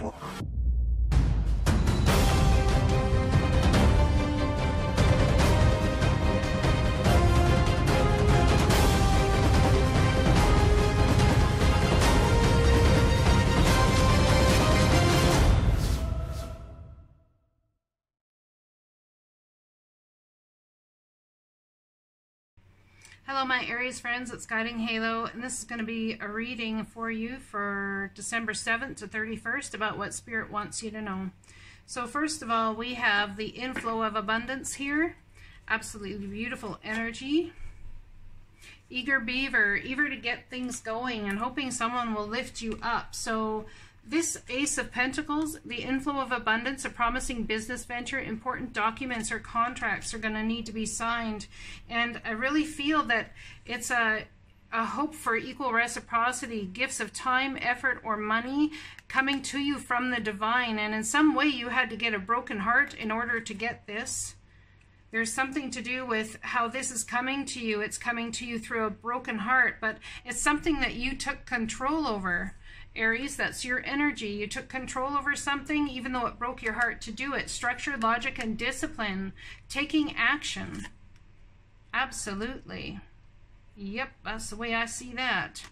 Oh. Hello, my Aries friends. It's Guiding Halo, and this is going to be a reading for you for December 7th to 31st about what Spirit wants you to know. So, first of all, we have the inflow of abundance here. Absolutely beautiful energy. Eager beaver, eager to get things going and hoping someone will lift you up. So, this Ace of Pentacles, the inflow of abundance, a promising business venture, important documents or contracts are going to need to be signed. And I really feel that it's a, a hope for equal reciprocity, gifts of time, effort, or money coming to you from the divine. And in some way, you had to get a broken heart in order to get this. There's something to do with how this is coming to you. It's coming to you through a broken heart, but it's something that you took control over. Aries, that's your energy. You took control over something even though it broke your heart to do it. Structure, logic, and discipline. Taking action. Absolutely. Yep, that's the way I see that.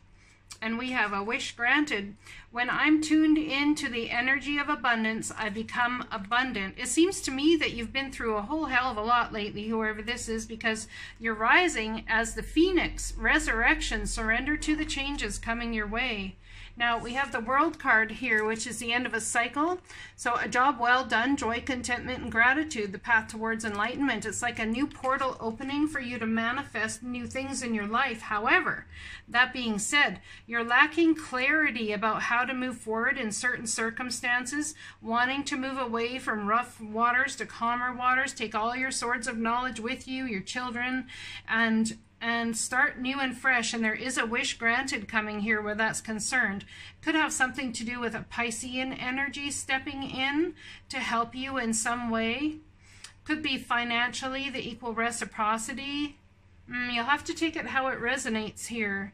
And we have a wish granted. When I'm tuned into the energy of abundance, I become abundant. It seems to me that you've been through a whole hell of a lot lately, whoever this is, because you're rising as the phoenix, resurrection, surrender to the changes coming your way. Now we have the world card here, which is the end of a cycle. So a job well done, joy, contentment, and gratitude, the path towards enlightenment. It's like a new portal opening for you to manifest new things in your life. However, that being said, you're lacking clarity about how to move forward in certain circumstances, wanting to move away from rough waters to calmer waters, take all your swords of knowledge with you, your children, and and start new and fresh. And there is a wish granted coming here where that's concerned. Could have something to do with a Piscean energy stepping in to help you in some way. Could be financially, the equal reciprocity. Mm, you'll have to take it how it resonates here.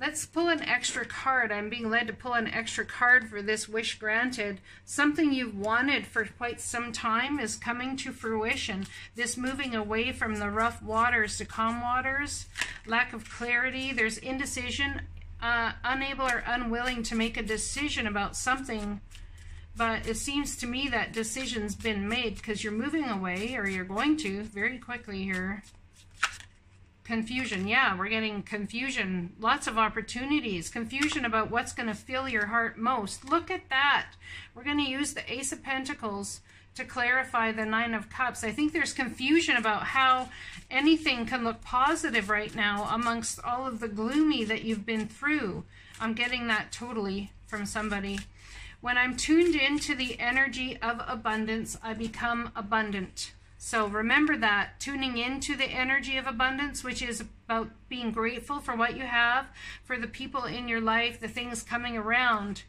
Let's pull an extra card. I'm being led to pull an extra card for this wish granted. Something you've wanted for quite some time is coming to fruition. This moving away from the rough waters to calm waters, lack of clarity, there's indecision, uh, unable or unwilling to make a decision about something. But it seems to me that decision's been made because you're moving away, or you're going to, very quickly here. Confusion. Yeah, we're getting confusion. Lots of opportunities. Confusion about what's going to fill your heart most. Look at that. We're going to use the Ace of Pentacles to clarify the Nine of Cups. I think there's confusion about how anything can look positive right now amongst all of the gloomy that you've been through. I'm getting that totally from somebody. When I'm tuned into the energy of abundance, I become abundant. So remember that, tuning into the energy of abundance, which is about being grateful for what you have, for the people in your life, the things coming around.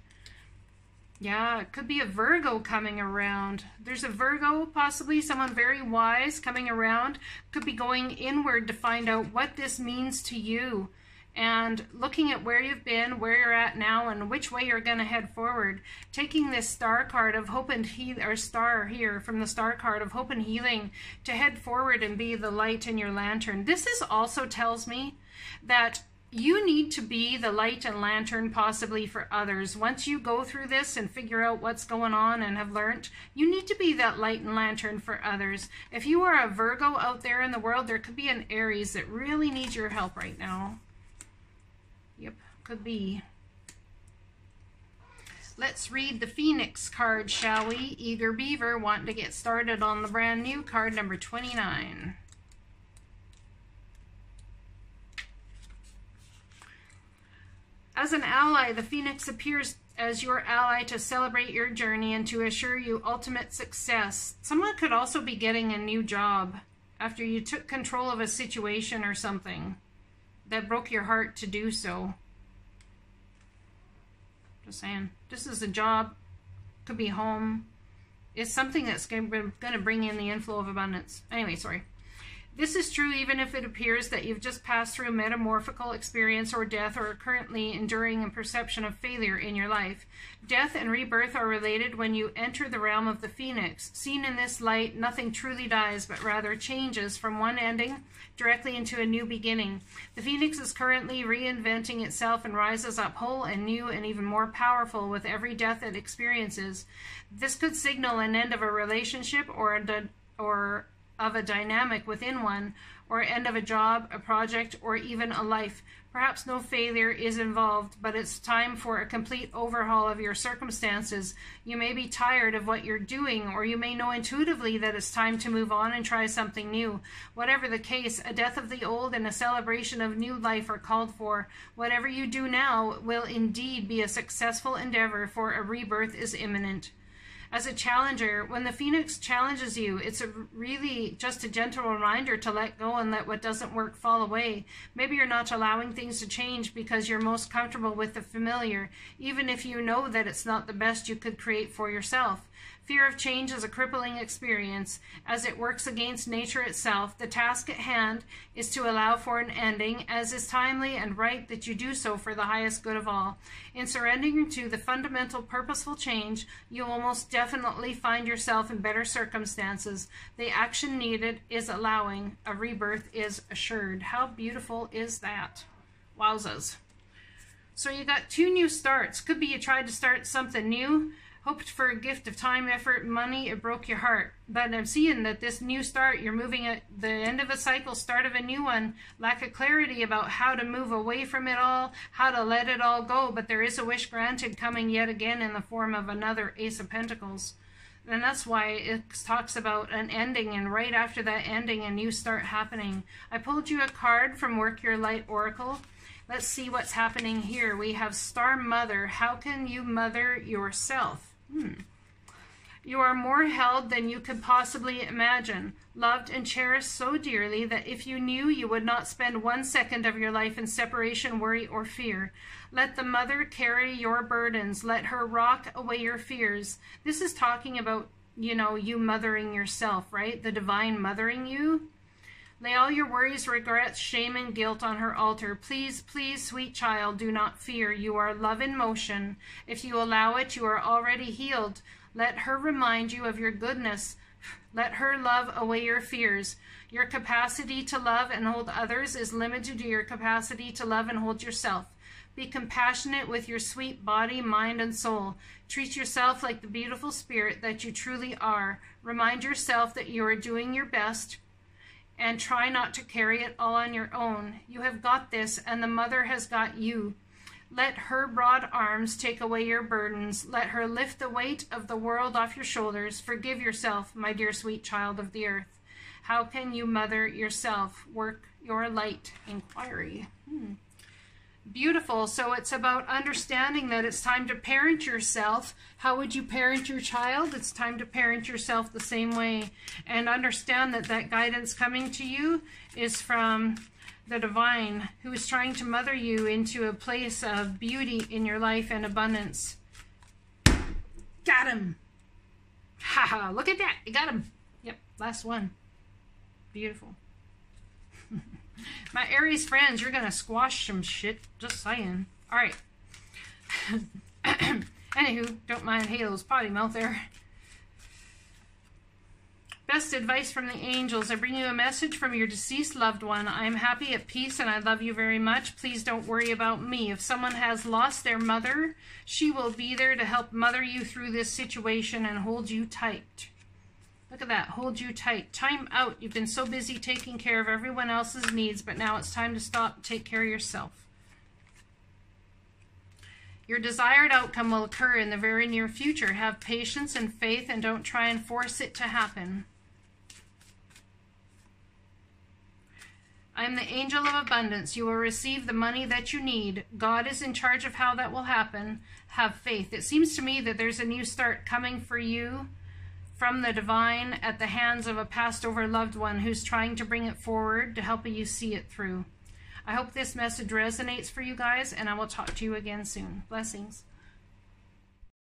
Yeah, it could be a Virgo coming around. There's a Virgo, possibly someone very wise coming around. Could be going inward to find out what this means to you and looking at where you've been, where you're at now, and which way you're going to head forward. Taking this star card of hope and heal, or star here from the star card of hope and healing to head forward and be the light in your lantern. This is also tells me that you need to be the light and lantern possibly for others. Once you go through this and figure out what's going on and have learned, you need to be that light and lantern for others. If you are a Virgo out there in the world, there could be an Aries that really needs your help right now. Yep, could be. Let's read the Phoenix card, shall we? Eager Beaver wanting to get started on the brand new card number 29. As an ally, the Phoenix appears as your ally to celebrate your journey and to assure you ultimate success. Someone could also be getting a new job after you took control of a situation or something that broke your heart to do so. Just saying. This is a job. Could be home. It's something that's going to bring in the inflow of abundance. Anyway, sorry. This is true even if it appears that you've just passed through a metamorphical experience or death or are currently enduring a perception of failure in your life. Death and rebirth are related when you enter the realm of the phoenix. Seen in this light, nothing truly dies, but rather changes from one ending directly into a new beginning. The phoenix is currently reinventing itself and rises up whole and new and even more powerful with every death it experiences. This could signal an end of a relationship or a or of a dynamic within one, or end of a job, a project, or even a life. Perhaps no failure is involved, but it's time for a complete overhaul of your circumstances. You may be tired of what you're doing, or you may know intuitively that it's time to move on and try something new. Whatever the case, a death of the old and a celebration of new life are called for. Whatever you do now will indeed be a successful endeavor, for a rebirth is imminent as a challenger, when the phoenix challenges you, it's a really just a gentle reminder to let go and let what doesn't work fall away. Maybe you're not allowing things to change because you're most comfortable with the familiar, even if you know that it's not the best you could create for yourself. Fear of change is a crippling experience. As it works against nature itself, the task at hand is to allow for an ending, as is timely and right that you do so for the highest good of all. In surrendering to the fundamental purposeful change, you'll almost definitely find yourself in better circumstances. The action needed is allowing, a rebirth is assured. How beautiful is that? Wowzas. So you got two new starts. Could be you tried to start something new hoped for a gift of time, effort, money, it broke your heart. But I'm seeing that this new start, you're moving at the end of a cycle, start of a new one, lack of clarity about how to move away from it all, how to let it all go. But there is a wish granted coming yet again in the form of another Ace of Pentacles. And that's why it talks about an ending, and right after that ending, a new start happening. I pulled you a card from Work Your Light Oracle. Let's see what's happening here. We have Star Mother. How can you mother yourself? Hmm. You are more held than you could possibly imagine, loved and cherished so dearly that if you knew you would not spend one second of your life in separation, worry, or fear. Let the mother carry your burdens. Let her rock away your fears. This is talking about, you know, you mothering yourself, right? The divine mothering you. Lay all your worries, regrets, shame, and guilt on her altar. Please, please, sweet child, do not fear. You are love in motion. If you allow it, you are already healed. Let her remind you of your goodness. Let her love away your fears. Your capacity to love and hold others is limited to your capacity to love and hold yourself. Be compassionate with your sweet body, mind, and soul. Treat yourself like the beautiful spirit that you truly are. Remind yourself that you are doing your best and try not to carry it all on your own. You have got this, and the mother has got you. Let her broad arms take away your burdens. Let her lift the weight of the world off your shoulders. Forgive yourself, my dear sweet child of the earth. How can you mother yourself? Work your light inquiry. Hmm beautiful. So it's about understanding that it's time to parent yourself. How would you parent your child? It's time to parent yourself the same way. And understand that that guidance coming to you is from the divine who is trying to mother you into a place of beauty in your life and abundance. Got him. Haha, look at that. You got him. Yep, last one. Beautiful. My Aries friends, you're going to squash some shit. Just saying. All right. Anywho, don't mind Halo's potty mouth there. Best advice from the angels. I bring you a message from your deceased loved one. I am happy at peace and I love you very much. Please don't worry about me. If someone has lost their mother, she will be there to help mother you through this situation and hold you tight. Look at that. Hold you tight. Time out. You've been so busy taking care of everyone else's needs, but now it's time to stop and take care of yourself. Your desired outcome will occur in the very near future. Have patience and faith and don't try and force it to happen. I am the angel of abundance. You will receive the money that you need. God is in charge of how that will happen. Have faith. It seems to me that there's a new start coming for you from the divine at the hands of a passed over loved one who's trying to bring it forward to help you see it through. I hope this message resonates for you guys, and I will talk to you again soon. Blessings.